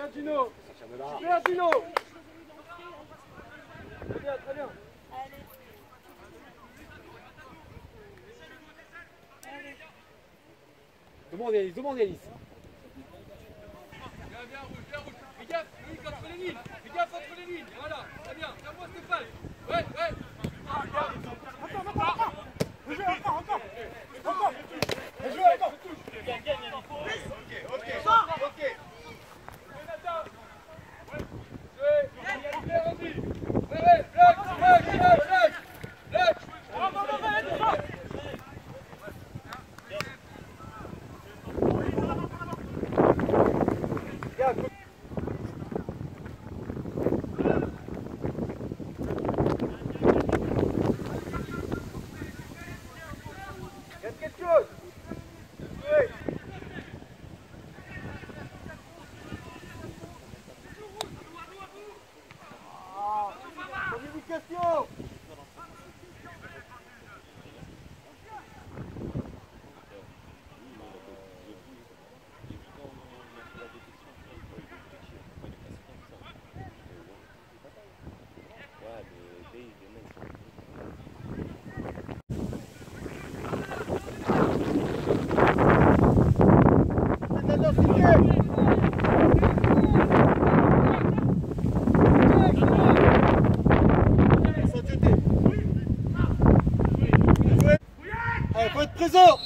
bien Gino Bien Gino Très bien, très bien Alice. Bien, bien, rouge, bien, rouge. Fais gaffe, les. Fais gaffe 야, 그... faut être présent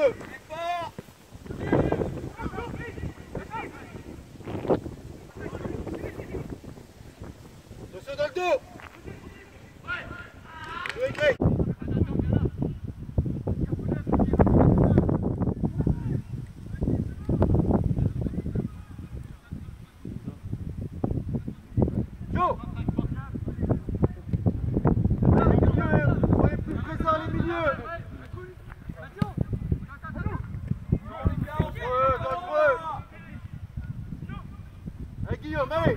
deux dos Guillaume, allez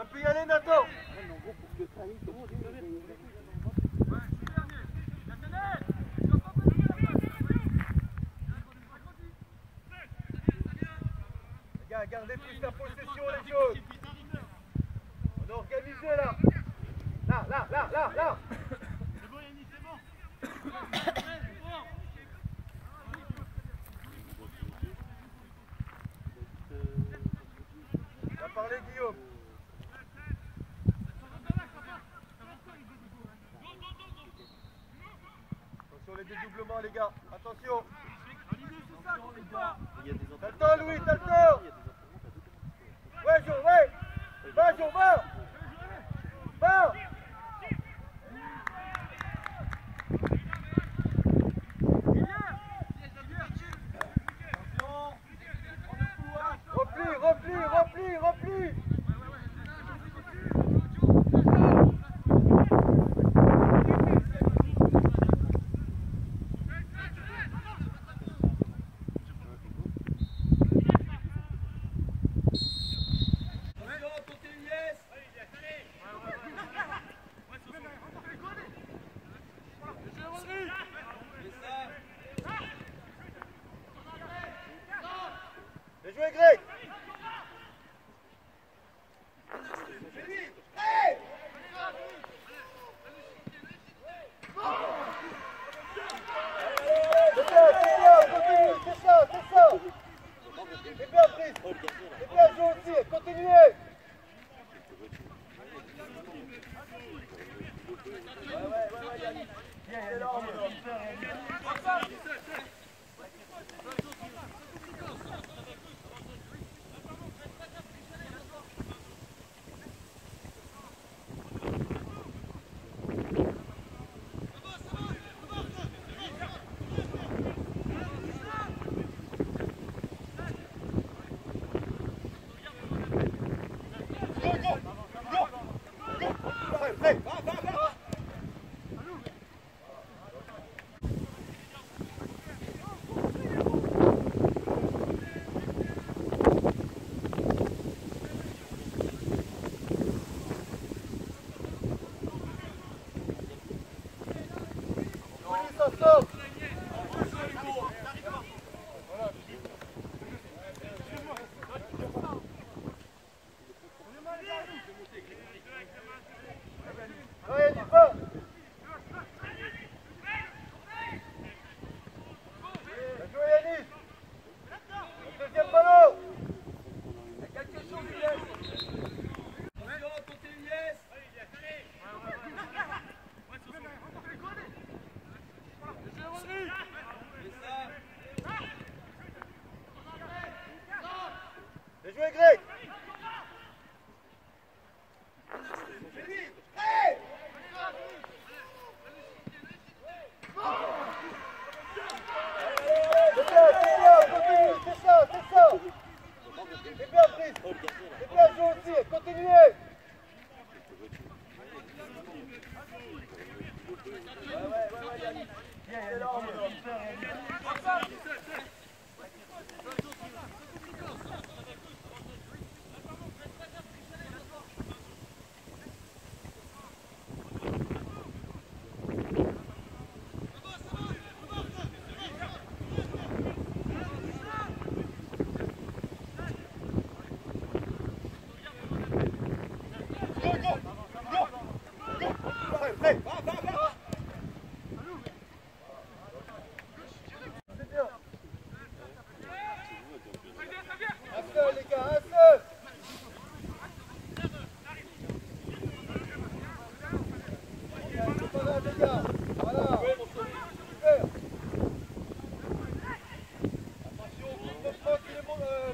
On peut y aller Nathan la possession, les jaunes. On est organisé là. Là, là, là, là, là. Va parler Guillaume. Attention les dédoublements les gars, attention. T'as le temps Louis, t'as Vai, João, vai! Vai, João, vai! Vai! phenomenal. Greg C'est bien, c'est bien, continue, c'est ça, c'est ça C'est bien Brice C'est bien Jo aussi, continuez Prêt, prêt C'est bien Un seul les gars, un seul C'est pas grave les gars Voilà Super Attention, groupe de front qui est bon euh...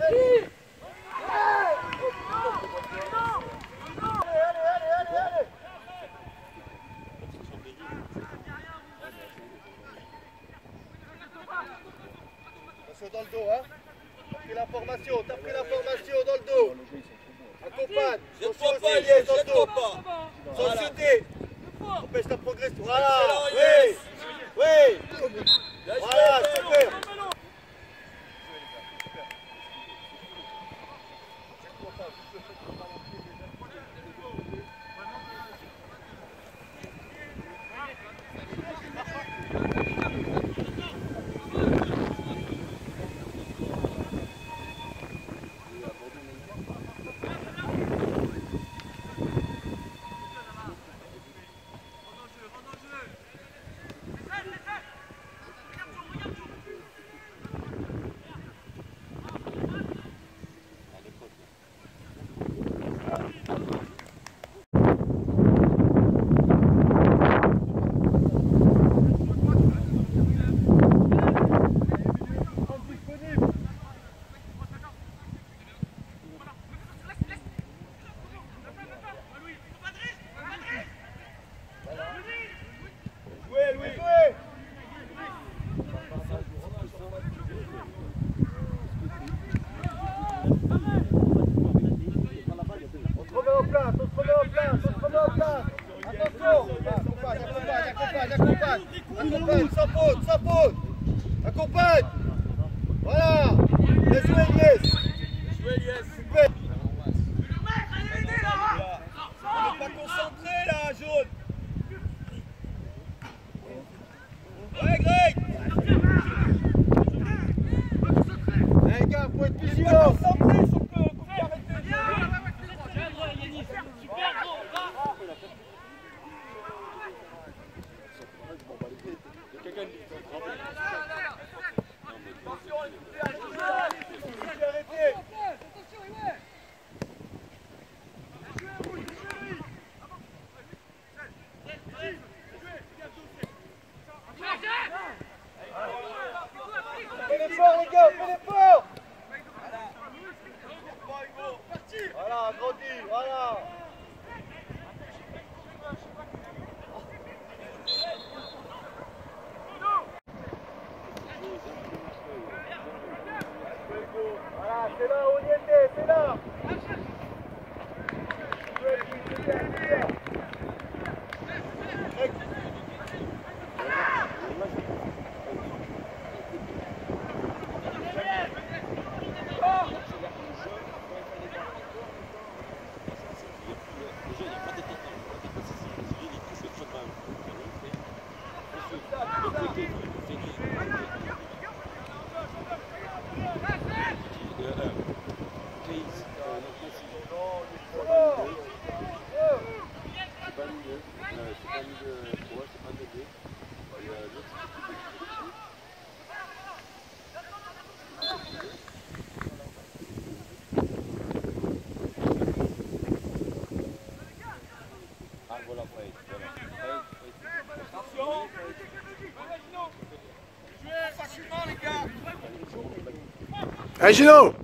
Allez Allez, allez, allez, allez Attention dans le dos, hein. T'as pris l'information, t'as pris l'information dans le dos. Accompagne. Jette-toi pas, jette-toi dos. pas. Sans chuter Empêche ta progression. Voilà. Oui. Oui. Voilà, super pas concentré là, jaune Ouais, Greg Les gars, faut être vigilant Fais les gars, fais Please, uh, let's see. Attention. Jouez facilement les gars. Allez, Gino. Mec,